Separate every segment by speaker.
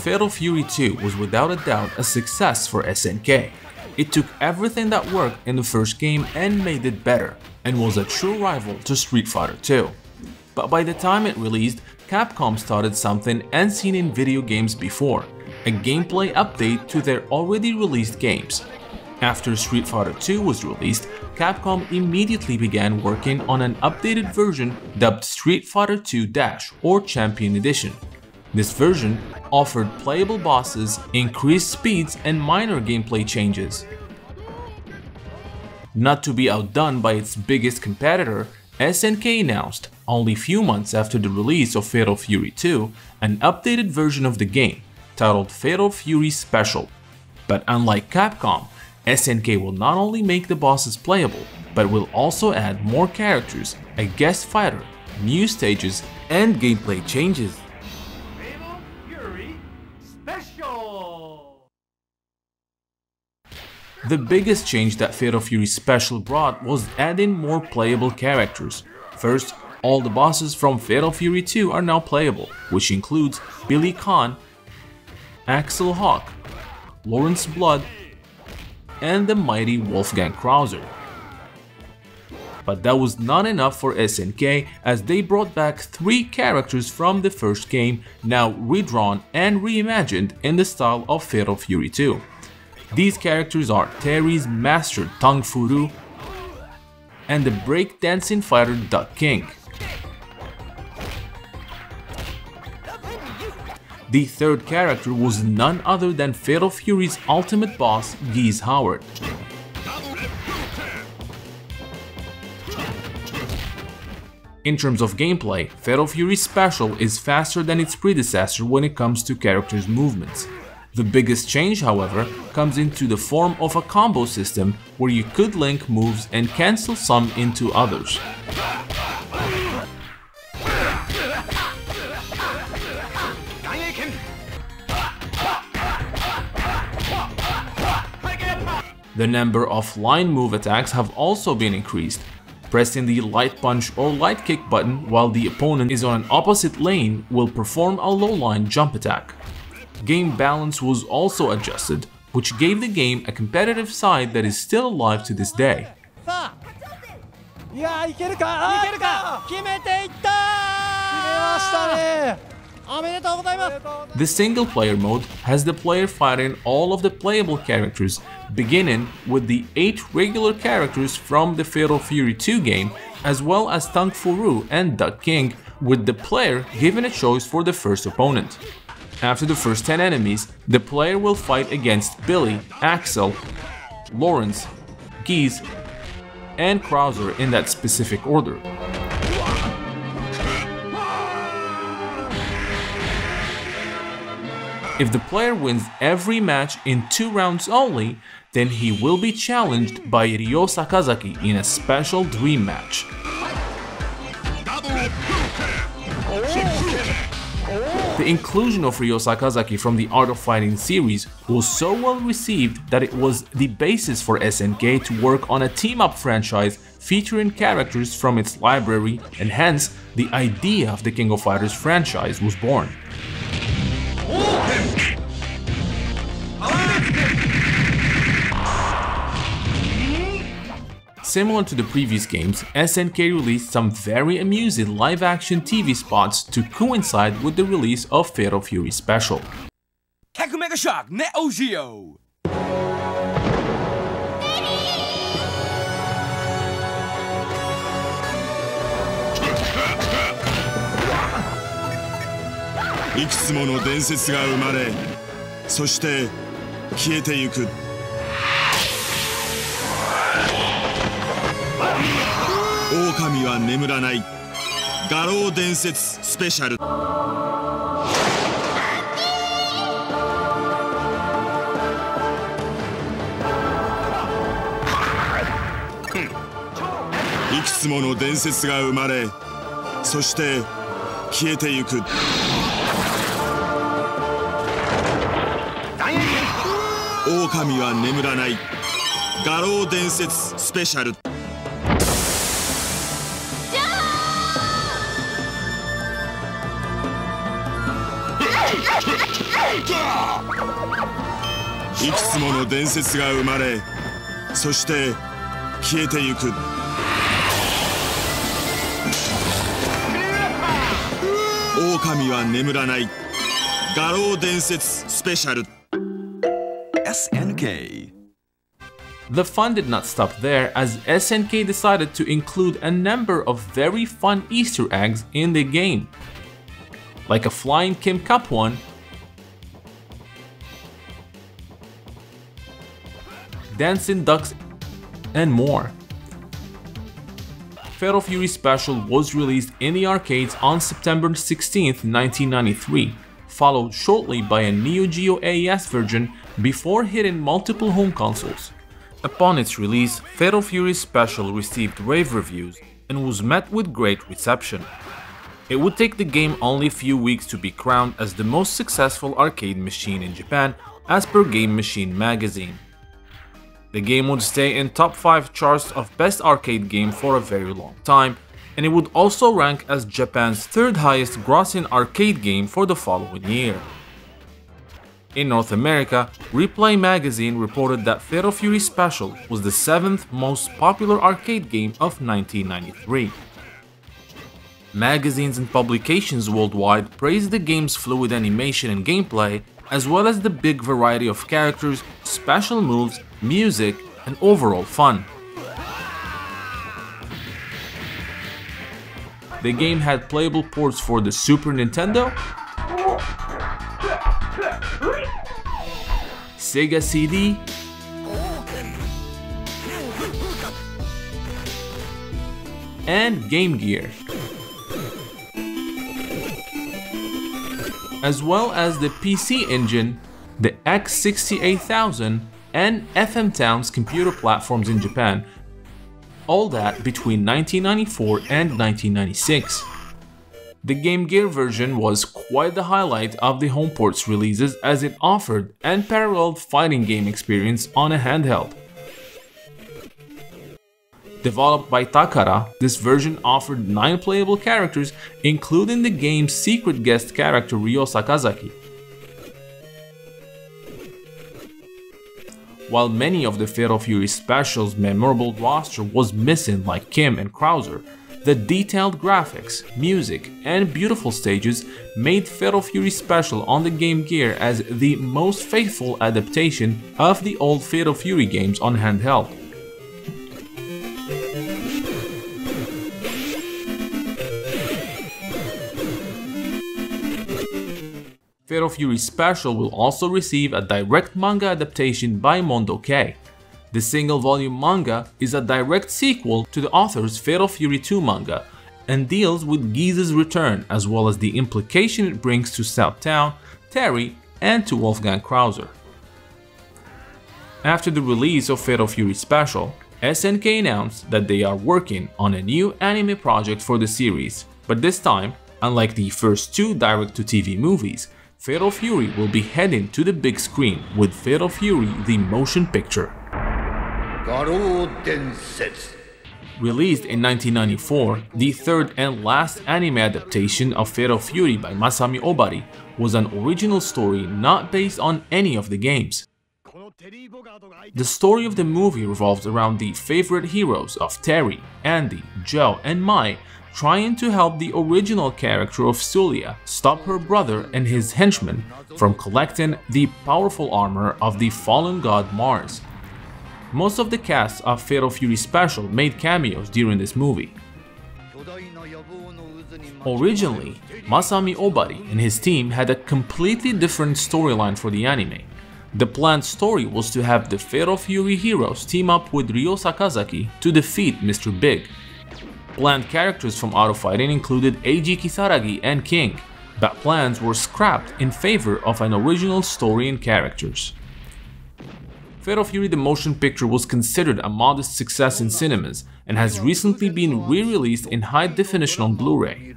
Speaker 1: Fatal Fury 2 was without a doubt a success for SNK. It took everything that worked in the first game and made it better, and was a true rival to Street Fighter 2. But by the time it released, Capcom started something unseen in video games before, a gameplay update to their already released games. After Street Fighter 2 was released, Capcom immediately began working on an updated version dubbed Street Fighter 2 Dash or Champion Edition. This version offered playable bosses, increased speeds, and minor gameplay changes. Not to be outdone by its biggest competitor, SNK announced, only few months after the release of Fatal Fury 2, an updated version of the game, titled Fatal Fury Special. But unlike Capcom, SNK will not only make the bosses playable, but will also add more characters, a guest fighter, new stages, and gameplay changes. The biggest change that Fatal Fury Special brought was adding more playable characters. First, all the bosses from Fatal Fury 2 are now playable, which includes Billy Khan, Axel Hawk, Lawrence Blood, and the mighty Wolfgang Krauser. But that was not enough for SNK as they brought back three characters from the first game, now redrawn and reimagined in the style of Fatal Fury 2. These characters are Terry's master Tung Fu and the breakdancing fighter Duck King. The third character was none other than Fatal Fury's ultimate boss, Geese Howard. In terms of gameplay, Fatal Fury Special is faster than its predecessor when it comes to characters' movements. The biggest change, however, comes into the form of a combo system where you could link moves and cancel some into others. The number of line move attacks have also been increased. Pressing the light punch or light kick button while the opponent is on an opposite lane will perform a low line jump attack. Game balance was also adjusted, which gave the game a competitive side that is still alive to this day. The single player mode has the player fighting all of the playable characters, beginning with the 8 regular characters from the Fatal Fury 2 game, as well as Tung Fu and Duck King, with the player given a choice for the first opponent. After the first 10 enemies, the player will fight against Billy, Axel, Lawrence, Geese, and Krauser in that specific order. If the player wins every match in two rounds only, then he will be challenged by Ryo Sakazaki in a special dream match. The inclusion of Ryo Sakazaki from the Art of Fighting series was so well received that it was the basis for SNK to work on a team-up franchise featuring characters from its library and hence the idea of the King of Fighters franchise was born. Similar to the previous games, SNK released some very amusing live-action TV spots to coincide with the release of Fatal Fury Special.
Speaker 2: Mega Shock Neo Geo! いくつもの伝説が生まれそして消えてゆく 狼は眠らない。画廊伝説スペシャル。いくつもの伝説が生まれそして消えてゆく。狼は眠らない。画廊伝説スペシャル。いくつもの伝説が生まれそして消えてゆく。狼は眠らない餓狼伝説スペシャル。
Speaker 3: SNK
Speaker 1: The fun did not stop there as SNK decided to include a number of very fun easter eggs in the game. Like a flying Kim Kaphwan Dancing Ducks, and more. Fatal Fury Special was released in the arcades on September 16, 1993, followed shortly by a Neo Geo AES version before hitting multiple home consoles. Upon its release, Fatal Fury Special received rave reviews and was met with great reception. It would take the game only a few weeks to be crowned as the most successful arcade machine in Japan as per Game Machine magazine. The game would stay in top 5 charts of best arcade game for a very long time, and it would also rank as Japan's third highest grossing arcade game for the following year. In North America, Replay magazine reported that Fatal Fury Special was the seventh most popular arcade game of 1993. Magazines and publications worldwide praised the game's fluid animation and gameplay, as well as the big variety of characters, special moves, music, and overall fun. The game had playable ports for the Super Nintendo, Sega CD, and Game Gear. As well as the PC Engine, the X68000, and FM Towns computer platforms in Japan. All that between 1994 and 1996. The Game Gear version was quite the highlight of the Homeports releases as it offered unparalleled fighting game experience on a handheld. Developed by Takara, this version offered 9 playable characters including the game's secret guest character Ryo Sakazaki. While many of the Fatal Fury specials' memorable roster was missing like Kim and Krauser, the detailed graphics, music, and beautiful stages made Fatal Fury Special on the Game Gear as the most faithful adaptation of the old Fatal Fury games on handheld. Fatal Fury Special will also receive a direct manga adaptation by Mondo K. The single volume manga is a direct sequel to the author's Fatal Fury 2 manga and deals with Geese's return as well as the implication it brings to Southtown, Terry, and to Wolfgang Krauser. After the release of Fatal Fury Special, SNK announced that they are working on a new anime project for the series, but this time, unlike the first two direct-to-TV movies, Fatal Fury will be heading to the big screen with Fatal Fury the motion picture. Released in 1994, the third and last anime adaptation of Fatal Fury by Masami Obari was an original story not based on any of the games. The story of the movie revolves around the favorite heroes of Terry, Andy, Joe, and Mai trying to help the original character of Sulia stop her brother and his henchmen from collecting the powerful armor of the fallen god Mars. Most of the cast of Fatal Fury Special made cameos during this movie. Originally, Masami Obari and his team had a completely different storyline for the anime. The planned story was to have the Fatal Fury heroes team up with Ryo Sakazaki to defeat Mr. Big, Planned characters from Art of Fighting included Eiji Kisaragi and King, but plans were scrapped in favor of an original story and characters. Fatal Fury the motion picture was considered a modest success in cinemas and has recently been re-released in high definition on Blu-ray.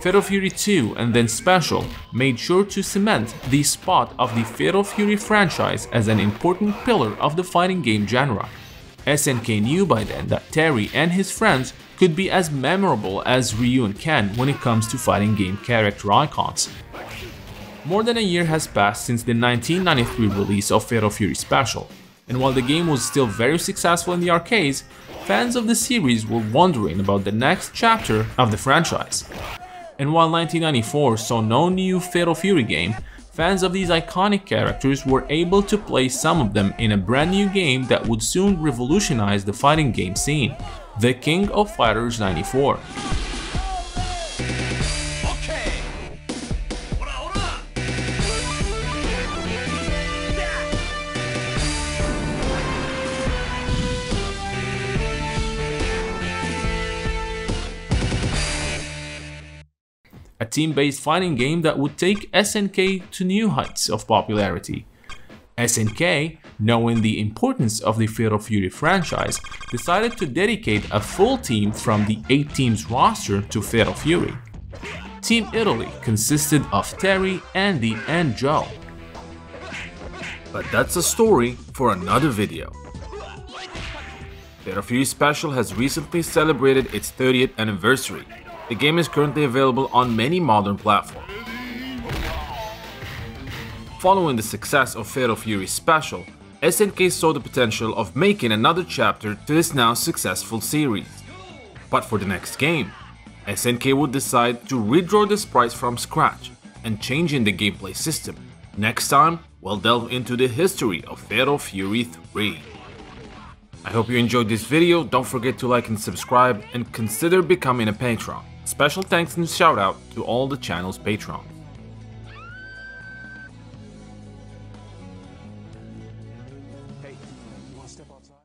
Speaker 1: Fatal Fury 2 and then Special made sure to cement the spot of the Fatal Fury franchise as an important pillar of the fighting game genre. SNK knew by then that Terry and his friends could be as memorable as Ryu and Ken when it comes to fighting game character icons. More than a year has passed since the 1993 release of Fatal Fury Special, and while the game was still very successful in the arcades, fans of the series were wondering about the next chapter of the franchise. And while 1994 saw no new Fatal Fury game, fans of these iconic characters were able to play some of them in a brand new game that would soon revolutionize the fighting game scene, The King of Fighters 94. Team-based fighting game that would take SNK to new heights of popularity. SNK, knowing the importance of the Fatal Fury franchise, decided to dedicate a full team from the 8 teams roster to Fatal Fury. Team Italy consisted of Terry, Andy, and Joe. But that's a story for another video. Fatal Fury Special has recently celebrated its 30th anniversary, the game is currently available on many modern platforms. Following the success of Fatal Fury Special, SNK saw the potential of making another chapter to this now successful series. But for the next game, SNK would decide to redraw the sprites from scratch and changing the gameplay system. Next time, we'll delve into the history of Fatal Fury 3. I hope you enjoyed this video, don't forget to like and subscribe and consider becoming a patron. Special thanks and shout out to all the channel's patrons.